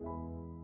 you